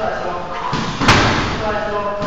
Vai, João.